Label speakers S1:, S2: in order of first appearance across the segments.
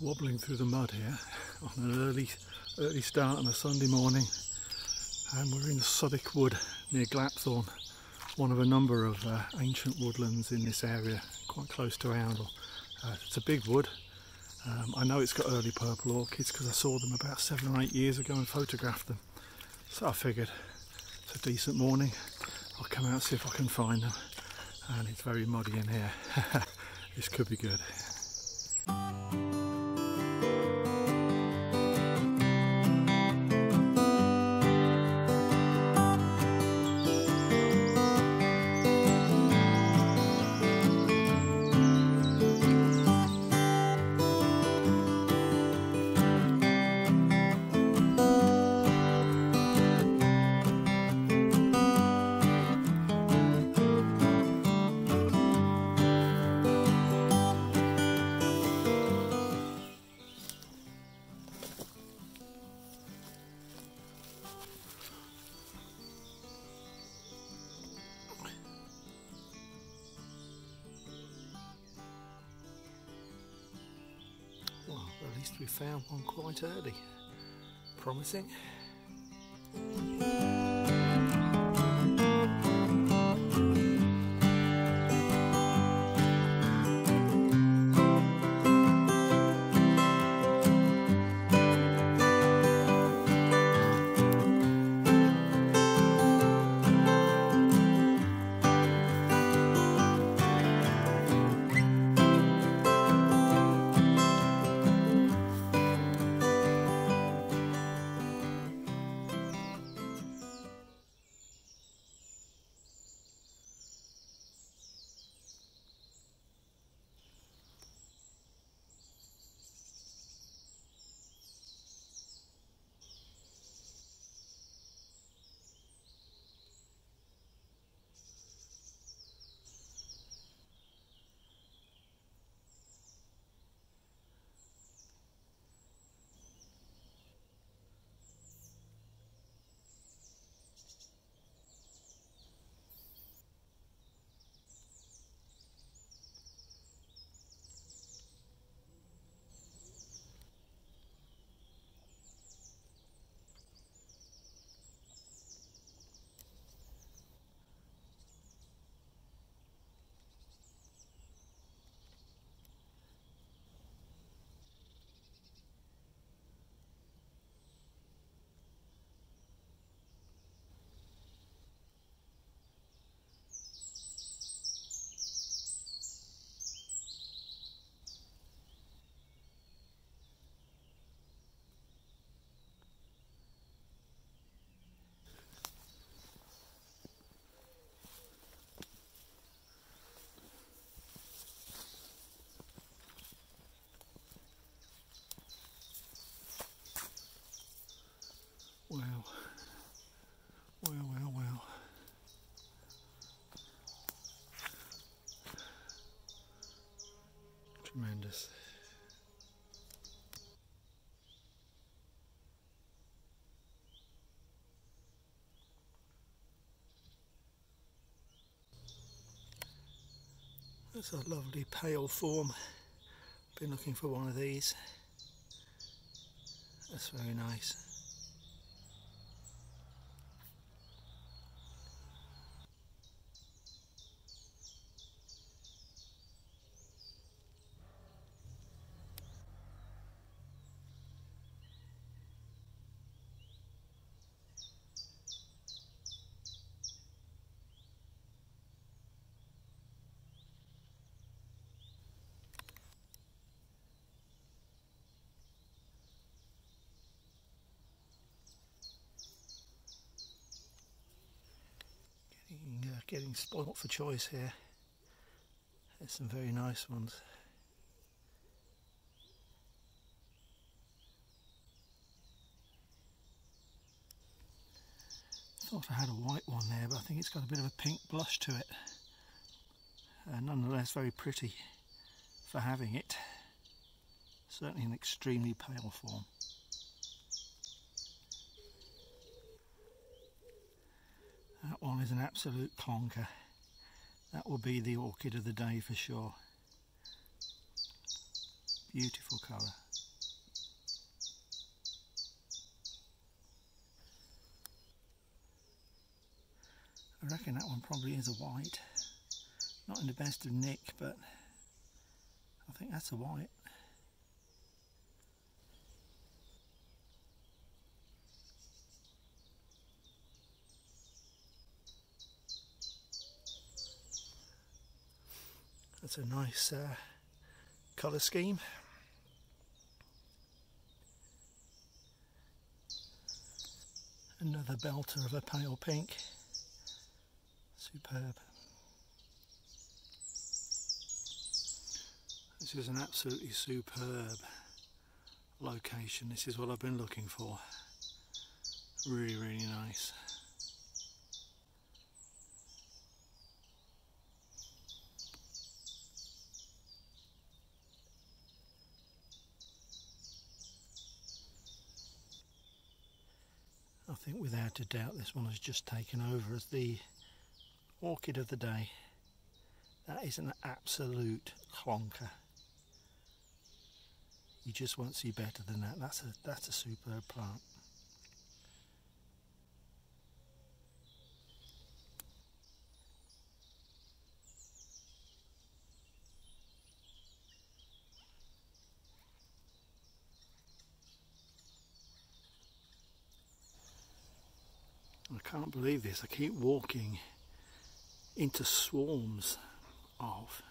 S1: Wobbling through the mud here on an early early start on a Sunday morning. And we're in Southwick Wood near Glapthorne one of a number of uh, ancient woodlands in this area quite close to Oundle. Uh, it's a big wood. Um, I know it's got early purple orchids because I saw them about seven or eight years ago and photographed them. So I figured it's a decent morning. I'll come out and see if I can find them. And it's very muddy in here. This could be good we found one quite early. Promising. Tremendous. That's a lovely pale form. Been looking for one of these. That's very nice. Getting, spoilt for choice here. There's some very nice ones. Thought I had a white one there, but I think it's got a bit of a pink blush to it. Uh, nonetheless, very pretty for having it. Certainly an extremely pale form. That one is an absolute clonker. That will be the orchid of the day for sure. Beautiful colour. I reckon that one probably is a white. Not in the best of nick, but I think that's a white. That's a nice uh, colour scheme. Another belter of a pale pink. Superb. This is an absolutely superb location. This is what I've been looking for. Really, really nice. Think without a doubt this one has just taken over as the orchid of the day. That is an absolute clonker. You just won't see better than that. That's a that's a superb plant. I can't believe this. I keep walking into swarms of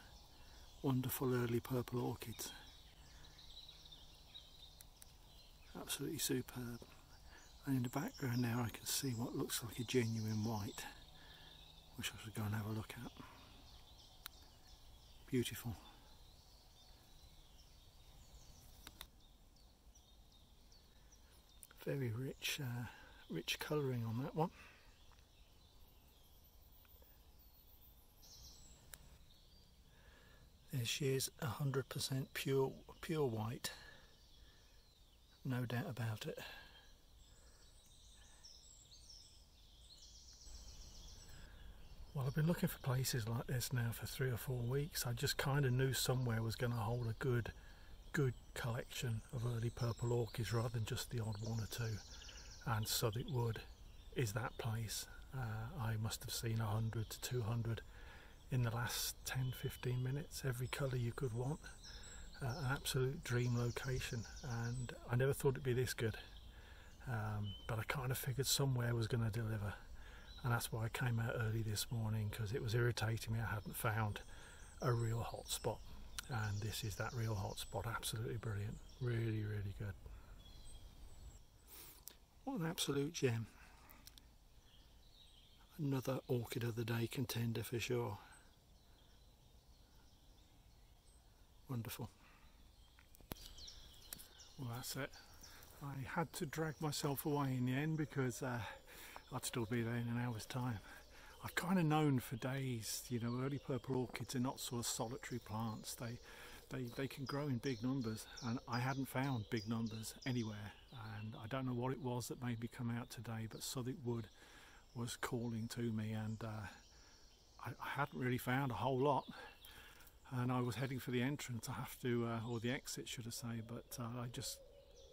S1: wonderful early purple orchids. absolutely superb. And in the background now I can see what looks like a genuine white, which I should go and have a look at. Beautiful. Very rich, uh, rich colouring on that one. There she is, 100% pure, pure white no doubt about it. Well, I've been looking for places like this now for three or four weeks. I just kind of knew somewhere was going to hold a good, good collection of early purple orchids rather than just the odd one or two. And Southwick Wood is that place. Uh, I must have seen 100 to 200 in the last 10 15 minutes, every colour you could want. Uh, an absolute dream location. And I never thought it'd be this good. Um, but I kind of figured somewhere was going to deliver. And that's why I came out early this morning because it was irritating me I hadn't found a real hot spot and this is that real hot spot absolutely brilliant. Really really good what an absolute gem another orchid of the day contender for sure wonderful well, that's it. I had to drag myself away in the end because uh, I'd still be there in an hour's time. I've kind of known for days, you know, early purple orchids are not sort of solitary plants. They, they, they can grow in big numbers, and I hadn't found big numbers anywhere. And I don't know what it was that made me come out today, but Southwick Wood was calling to me, and uh, I, I hadn't really found a whole lot and I was heading for the entrance. I have to, uh, or the exit, should I say? But uh, I just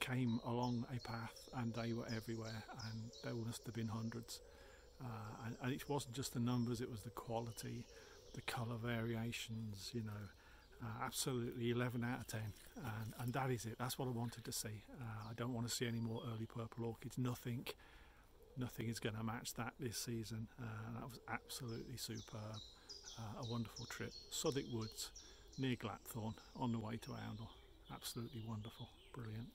S1: came along a path, and they were everywhere, and there must have been hundreds. Uh, and, and, it wasn't just the numbers; it was the quality, the colour variations. You know, uh, absolutely 11 out of 10, and, and that is it. That's what I wanted to see. Uh, I don't want to see any more early purple orchids. Nothing. Nothing is going to match that this season. Uh, that was absolutely superb uh, a wonderful trip. Southwick Woods near Glapthorne on the way to Oundle. Absolutely wonderful, brilliant.